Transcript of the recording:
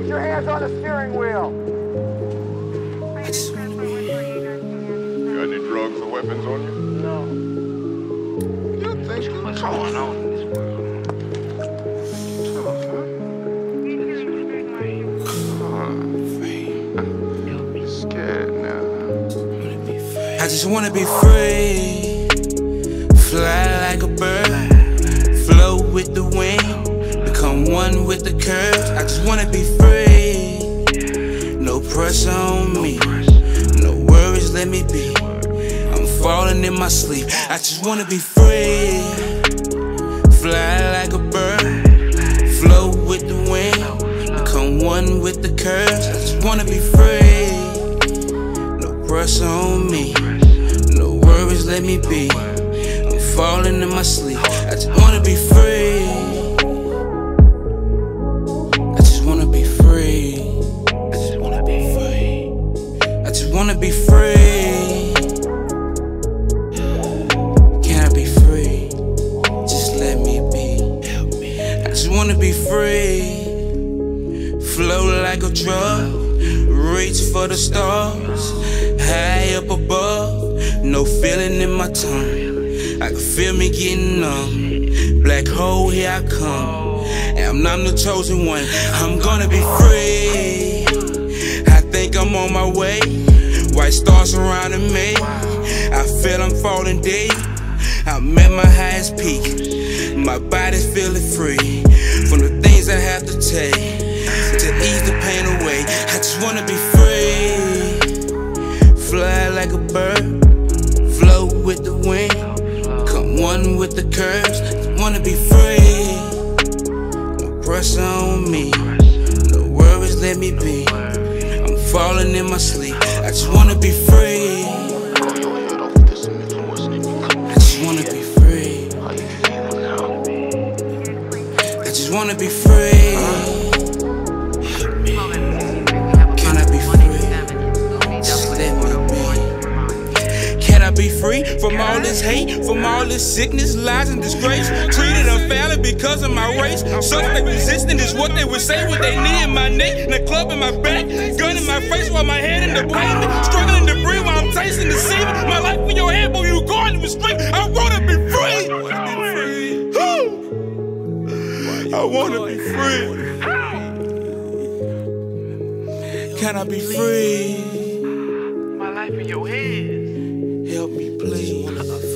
Put your hands on the steering wheel. I Got any drugs or weapons on you? No. You think What's going on in this world? Scared now. I just wanna be free. Fly like a bird. Me. No worries, let me be. I'm falling in my sleep. I just wanna be free. Fly like a bird. Flow with the wind. Become one with the curves. I just wanna be free. No pressure on me. No worries, let me be. I'm falling in my sleep. I just wanna be free. Wanna be free. Can I be free? Just let me be. I just wanna be free. Flow like a drug. Reach for the stars. High up above. No feeling in my tongue. I can feel me getting numb. Black hole, here I come. And I'm not the chosen one. I'm gonna be free. I think I'm on my way. White stars surrounding me. I feel I'm falling deep. I'm at my highest peak. My body's feeling free from the things I have to take to ease the pain away. I just wanna be free. Fly like a bird, flow with the wind. Come one with the curves. Just wanna be free. No pressure on me. Falling in my sleep. I just wanna be free. I just wanna be free. I just wanna be free. Be. Can I be free from all this hate, from all this sickness, lies, and disgrace? Treated unfairly because of my race. Suspect resistant is what they would say with they knee in my neck, and a club in my back, gun in my face while my head in the pavement, struggling to breathe while I'm tasting the semen. My life in your hand, boy, you going to straight. I wanna be free. I wanna be free. Can I be free? My life in your hands. Help me, please.